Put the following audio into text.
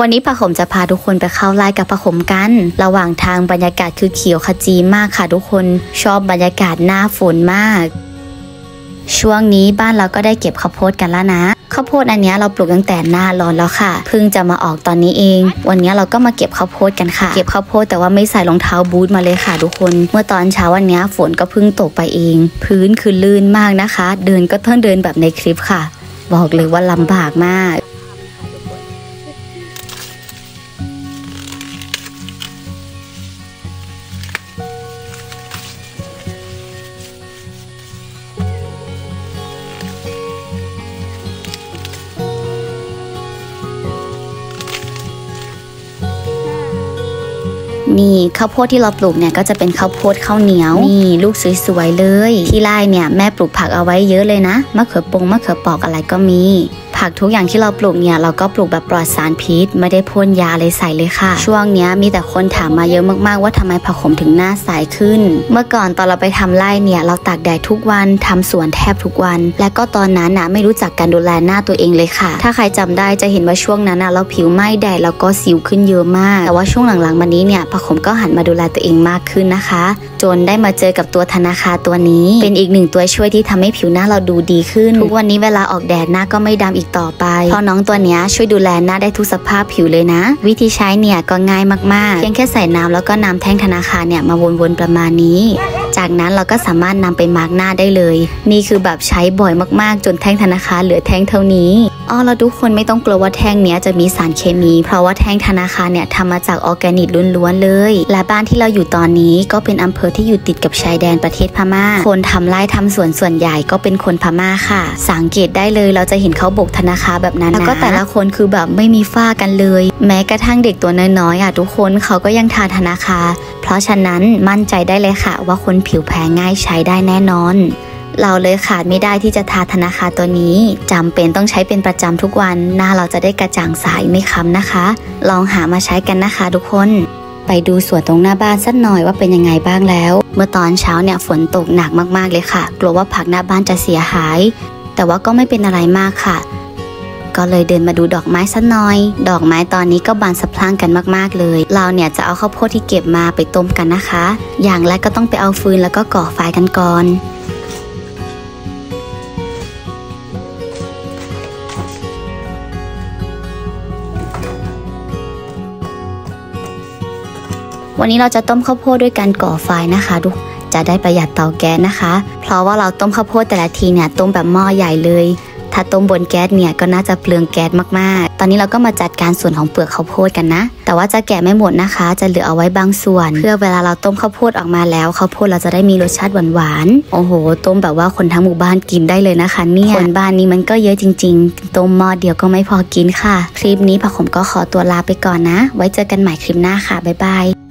วันนี้ผาขมจะพาทุกคนไปเข้าไล่กับผาขมกัน ระหว่างทางบรรยากาศคือเขียวขจีมากค่ะทุกคนชอบบรรยากาศหน้าฝนมาก ช่วงนี้บ้านเราก็ได้เก็บข้าวโพดกันแล้วนะข้าวโพดอันนี้เราปลูกตั้งแต่หน้าร้อนแล้วค่ะเพิ่งจะมาออกตอนนี้เอง วันนี้เราก็มาเก็บข้าวโพดกันค่ะ เก็บข้าวโพดแต่ว่าไม่ใส่รองเท้าบูทมาเลยค่ะทุกคน เมื่อตอนเช้าวันนี้ฝนก็เพิ่งตกไปเอง พื้นคือลื่นมากนะคะ เดินก็ต้องเดินแบบในคลิปค่ะ บอกเลยว่าลำบากมาก นี่ข้าวโพดที่เราปลูกเนี่ยก็จะเป็นข้าวโพดข้าวเหนียวนี่ลูกสวยๆเลย ที่ไร่เนี่ยแม่ปลูกผักเอาไว้เยอะเลยนะมะเขือปงมะเขือปอกอะไรก็มี ผักทุกอย่างที่เราปลูกเนี่ยเราก็ปลูกแบบปลอดสารพิษ ไม่ได้พ่นยาอะไรใส่เลยค่ะ ช่วงนี้มีแต่คนถามมาเยอะมากๆ ว่าทำไมผักขมถึงหน้าใสขึ้น เมื่อก่อนตอนเราไปทำไร่เนี่ยเราตากแดดทุกวันทำสวนแทบทุกวัน และก็ตอนนั้นนะไม่รู้จักการดูแลหน้าตัวเองเลยค่ะ ถ้าใครจำได้จะเห็นว่าช่วงนั้นนะเราผิวไหม้แดดแล้วก็สิวขึ้นเยอะมาก แต่ว่าช่วงหลังๆมานี้เนี่ยผักขมก็หันมาดูแลตัวเองมากขึ้นนะคะ จนได้มาเจอกับตัวธนาคาตัวนี้ เป็นอีกหนึ่งตัวช่วยที่ทำให้ผิวหน้าเราดูดีขึ้น ทุกวันนี้เวลาออกแดดหน้าก็ไม่ดำอีกต่อไป เพราะน้องตัวนี้ช่วยดูแลหน้าได้ทุกสภาพผิวเลยนะ วิธีใช้เนี่ยก็ง่ายมากๆ เพียงแค่ใส่น้ำแล้วก็น้ำแท่งธนาคาเนี่ยมาวนๆประมาณนี้ จากนั้นเราก็สามารถนำไปมาร์กหน้าได้เลย นี่คือแบบใช้บ่อยมากๆ จนแท่งธนาคารเหลือแท่งเท่านี้อ๋อแล้วทุกคนไม่ต้องกลัวว่าแท่งเนี้ยจะมีสารเคมี เพราะว่าแท่งธนาคารเนี่ยทำมาจากออร์แกนิกล้วนๆเลย และบ้านที่เราอยู่ตอนนี้ก็เป็นอำเภอที่อยู่ติดกับชายแดนประเทศพม่า คนทำไร่ทำสวนส่วนใหญ่ก็เป็นคนพม่าค่ะ สังเกตได้เลยเราจะเห็นเขาบกธนาคารแบบนั้นนะแล้วก็แต่ละคนคือแบบไม่มีฝ้ากันเลย แม้กระทั่งเด็กตัวน้อยๆอะทุกคนเขาก็ยังทาธนาคารเพราะฉะนั้นมั่นใจได้เลยค่ะว่าคนผิิวแพ้ง่ายใช้ได้แน่นอน เราเลยขาดไม่ได้ที่จะทาธนาคารตัวนี้จำเป็นต้องใช้เป็นประจำทุกวัน หน้าเราจะได้กระจ่างใสไม่ค้ำนะคะ ลองหามาใช้กันนะคะทุกคนไปดูสวนตรงหน้าบ้านสักหน่อยว่าเป็นยังไงบ้างแล้ว เมื่อตอนเช้าเนี่ยฝนตกหนักมากๆเลยค่ะ กลัวว่าผักหน้าบ้านจะเสียหาย แต่ว่าก็ไม่เป็นอะไรมากค่ะ ก็เลยเดินมาดูดอกไม้สักหน่อย ดอกไม้ตอนนี้ก็บานสะพรั่งกันมากๆเลย เราเนี่ยจะเอาข้าวโพดที่เก็บมาไปต้มกันนะคะ อย่างแรกก็ต้องไปเอาฟืนแล้วก็ก่อไฟกันก่อนวันนี้เราจะต้มข้าวโพดด้วยการก่อไฟนะคะทุกจะได้ประหยัดเตาแก๊สนะคะ เพราะว่าเราต้มข้าวโพดแต่ละทีเนี่ยต้มแบบหม้อใหญ่เลย ถ้าต้มบนแก๊สเนี่ยก็น่าจะเปลืองแก๊สมากๆ ตอนนี้เราก็มาจัดการส่วนของเปลือกข้าวโพดกันนะ แต่ว่าจะแกะไม่หมดนะคะ จะเหลือเอาไว้บางส่วน เพื่อเวลาเราต้มข้าวโพดออกมาแล้วข้าวโพดเราจะได้มีรสชาติหวานๆ โอ้โห ต้มแบบว่าคนทั้งหมู่บ้านกินได้เลยนะคะเนี่ยคนบ้านนี้มันก็เยอะจริง ๆ ต้มหม้อเดียวก็ไม่พอกินค่ะ คลิปนี้ผักขมก็ขอตัวลาไปก่อนนะ ไว้เจอกันใหม่คลิปหน้าค่ะบ๊ายบาย